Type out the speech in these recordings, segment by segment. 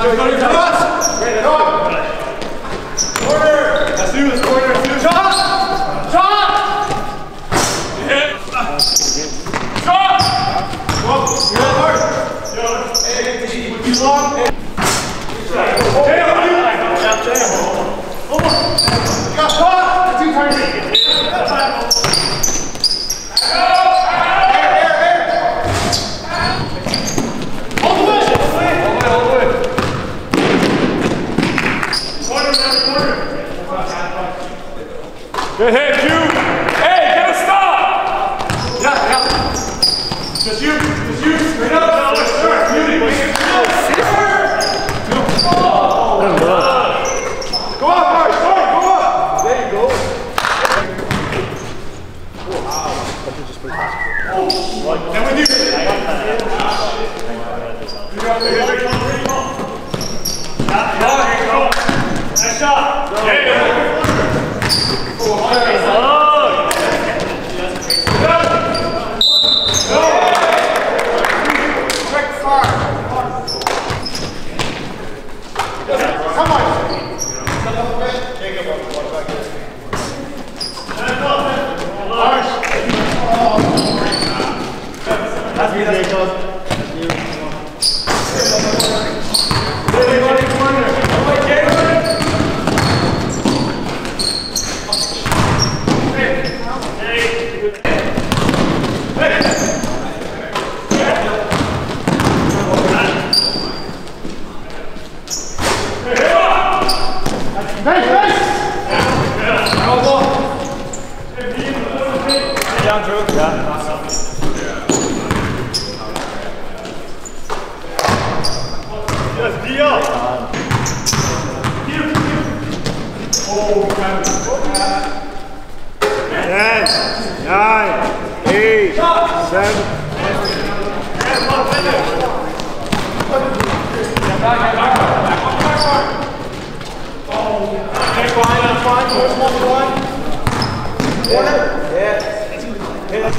19, nine points. Go up, go up. Nice. Let's do this, corner. Let's do this. Shot! Shot! Shot! Go up. You're on hard. Hey, too long. Hey, I'm doing it. Got shot. Two turns. Hold the way. Hold the way, hold the way. Corner, corner, corner. Good hit, Q. Hey, get a stop. Yeah, yeah. Just you, just you. Straight up. No, let's start. Beauty. Go up, Mark. Sorry, go up. There you go. Wow. And with you. You got it. Nice shot. Yeah. Down, Drew. Eight, seven. Take one, that's fine. First one, one, one, one. Corner. Yeah. Yeah. yeah.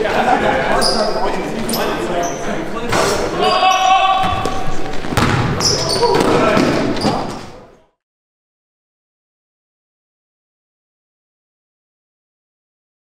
Yeah, that's a good part of the point.